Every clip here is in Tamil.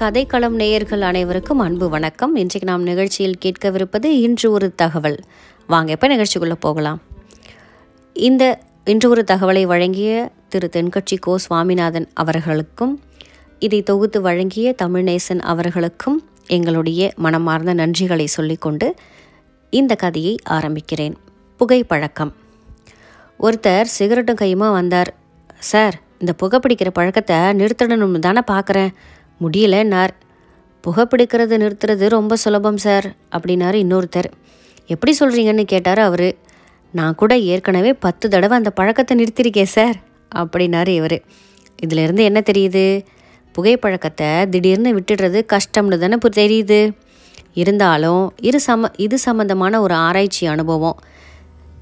கதைக்களம் நேயர்கள் அனைவருக்கும் அன்பு வணக்கம். இன்றைக்கு நாம் நிகழ்ச்சியில் கேட்கவிருப்பது இன்று ஒரு தகவல். வாங்க இப்போ நிகழ்ச்சிக்குள்ளே போகலாம். இந்த இன்று ஒரு தகவலை வழங்கிய திரு தென்கட்சி கோ சுவாமிநாதன் அவர்களுக்கும் இதை தொகுத்து வழங்கிய தமிழ்நேசன் அவர்களுக்கும் எங்களுடைய மனமார்ந்த நன்றிகளை சொல்லிக்கொண்டு இந்த கதையை ஆரம்பிக்கிறேன். புகைப்பழக்கம். ஒருத்தர் சிகரெட்டும் கையுமா வந்தார். சார் இந்த புகைப்பிடிக்கிற பழக்கத்தை நிறுத்தணும்னு தானே பார்க்குறேன் முடியலன்னார் புகைப்பிடிக்கிறத நிறுத்துறது ரொம்ப சுலபம் சார் அப்படின்னாரு இன்னொருத்தர். எப்படி சொல்கிறீங்கன்னு கேட்டார் அவர். நான் கூட ஏற்கனவே பத்து தடவை அந்த பழக்கத்தை நிறுத்தியிருக்கேன் சார் அப்படின்னாரு இவர். இதிலிருந்து என்ன தெரியுது? புகைப்பழக்கத்தை திடீர்னு விட்டுடுறது கஷ்டம்னு தானே இப்போ தெரியுது. இருந்தாலும் இரு சம இது சம்மந்தமான ஒரு ஆராய்ச்சி அனுபவம்.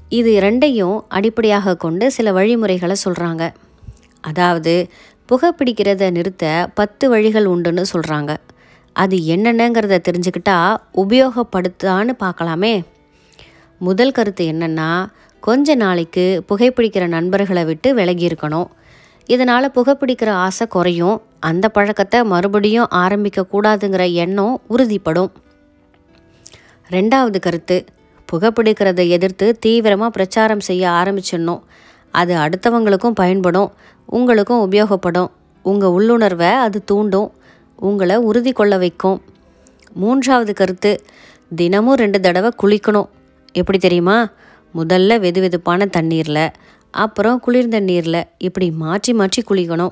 இது ரெண்டையும் அடிப்படையாக கொண்டு சில வழிமுறைகளை சொல்கிறாங்க அதாவது புகைப்பிடிக்கிறத நிறுத்த பத்து வழிகள் உண்டுன்னு சொல்கிறாங்க அது என்னென்னங்கிறத தெரிஞ்சுக்கிட்டா உபயோகப்படுத்தான்னு பார்க்கலாமே. முதல் கருத்து என்னென்னா கொஞ்ச நாளைக்கு புகைப்பிடிக்கிற நண்பர்களை விட்டு விலகி இருக்கணும். இதனால் புகைப்பிடிக்கிற ஆசை குறையும். அந்த பழக்கத்தை மறுபடியும் ஆரம்பிக்கக்கூடாதுங்கிற எண்ணம் உறுதிப்படும். ரெண்டாவது கருத்து புகைப்பிடிக்கிறதை எதிர்த்து தீவிரமாக பிரச்சாரம் செய்ய ஆரம்பிச்சிடணும். அது அடுத்தவங்களுக்கும் பயன்படும் உங்களுக்கும் உபயோகப்படும். உங்கள் உள்ளுணர்வை அது தூண்டும் உங்களை உறுதி கொள்ள வைக்கும். மூன்றாவது கருத்து தினமும் ரெண்டு தடவை குளிக்கணும். எப்படி தெரியுமா? முதல்ல வெது வெதுப்பான தண்ணீரில் அப்புறம் குளிர்ந்த நீரில் இப்படி மாற்றி மாற்றி குளிக்கணும்.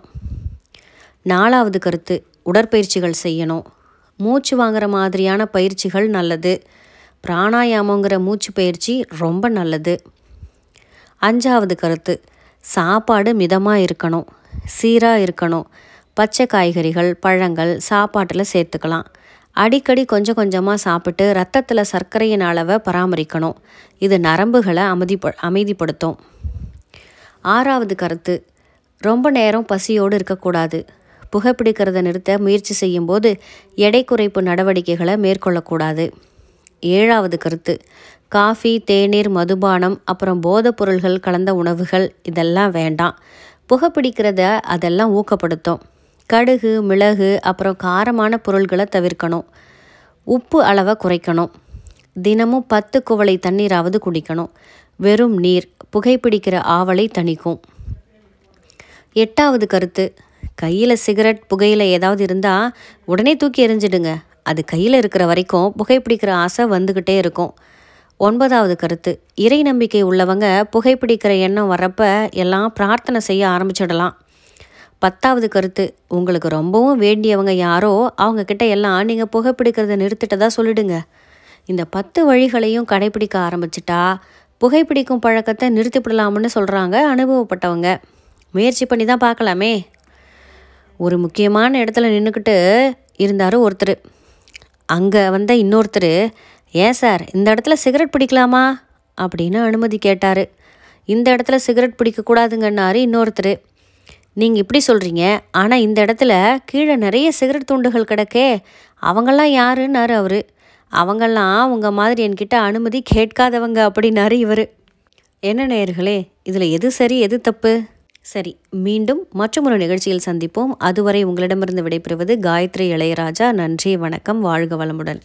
நாலாவது கருத்து உடற்பயிற்சிகள் செய்யணும். மூச்சு வாங்குற மாதிரியான பயிற்சிகள் நல்லது. பிராணாயாமங்கிற மூச்சு பயிற்சி ரொம்ப நல்லது. அஞ்சாவது கருத்து. சாப்பாடு மிதமாக இருக்கணும் சீராக இருக்கணும். பச்சை காய்கறிகள் பழங்கள் சாப்பாட்டில் சேர்த்துக்கலாம். அடிக்கடி கொஞ்சம் கொஞ்சமாக சாப்பிட்டு ரத்தத்தில் சர்க்கரையின் அளவை பராமரிக்கணும். இது நரம்புகளை அமைதிப்ப அமைதிப்படுத்தும். ஆறாவது கருத்து ரொம்ப நேரம் பசியோடு இருக்கக்கூடாது. புகைப்பிடிக்கிறத நிறுத்த முயற்சி செய்யும்போது எடை குறைப்பு நடவடிக்கைகளை மேற்கொள்ளக்கூடாது. ஏழாவது கருத்து காஃபி தேநீர் மதுபானம் அப்புறம் போதைப் பொருள்கள் கலந்த உணவுகள் இதெல்லாம் வேண்டாம். புகைப்பிடிக்கிறத அதெல்லாம் ஊக்கப்படுத்தும். கடுகு மிளகு அப்புறம் காரமான பொருள்களை தவிர்க்கணும். உப்பு அளவை குறைக்கணும். தினமும் பத்து குவளை தண்ணீராவது குடிக்கணும். வெறும் நீர் புகைப்பிடிக்கிற ஆவலை தணிக்கும். எட்டாவது கருத்து கையில் சிகரெட் புகையில் ஏதாவது இருந்தால் உடனே தூக்கி எறிஞ்சிடுங்க. அது கையில் இருக்கிற வரைக்கும் புகைப்பிடிக்கிற ஆசை வந்துக்கிட்டே இருக்கும். ஒன்பதாவது கருத்து. இறை நம்பிக்கை உள்ளவங்க புகைப்பிடிக்கிற எண்ணம் வர்றப்ப எல்லாம் பிரார்த்தனை செய்ய ஆரம்பிச்சிடலாம். பத்தாவது கருத்து உங்களுக்கு ரொம்பவும் வேண்டியவங்க யாரோ அவங்கக்கிட்ட எல்லாம் நீங்கள் புகைப்பிடிக்கிறத நிறுத்திட்டதா சொல்லிடுங்க. இந்த பத்து வழிகளையும் கடைபிடிக்க ஆரம்பிச்சிட்டா புகைப்பிடிக்கும் பழக்கத்தை நிறுத்திவிடலாம்னு சொல்கிறாங்க அனுபவப்பட்டவங்க. முயற்சி பண்ணி தான் பார்க்கலாமே. ஒரு முக்கியமான இடத்துல நின்றுக்கிட்டு இருந்தார் ஒருத்தர். அங்கே வந்த இன்னொருத்தர் ஏன் சார் இந்த இடத்துல சிகரெட் பிடிக்கலாமா? அப்படின்னு அனுமதி கேட்டார். இந்த இடத்துல சிகரெட் பிடிக்கக்கூடாதுங்கன்னாரு இன்னொருத்தர். நீங்கள் இப்படி சொல்கிறீங்க ஆனால் இந்த இடத்துல கீழே நிறைய சிகரெட் துண்டுகள் கிடக்கே அவங்கெல்லாம் யாருன்னாரு அவர். அவங்கெல்லாம் உங்கள் மாதிரி என்கிட்ட அனுமதி கேட்காதவங்க அப்படின்னாரு இவர். என்ன நேயர்களே இதில் எது சரி எது தப்பு? சரி மீண்டும் மற்றொரு நிகழ்ச்சியில் சந்திப்போம். அதுவரை உங்களிடமிருந்து விடைபெறுவது காயத்ரி இளையராஜா. நன்றி வணக்கம் வாழ்க வளமுடன்.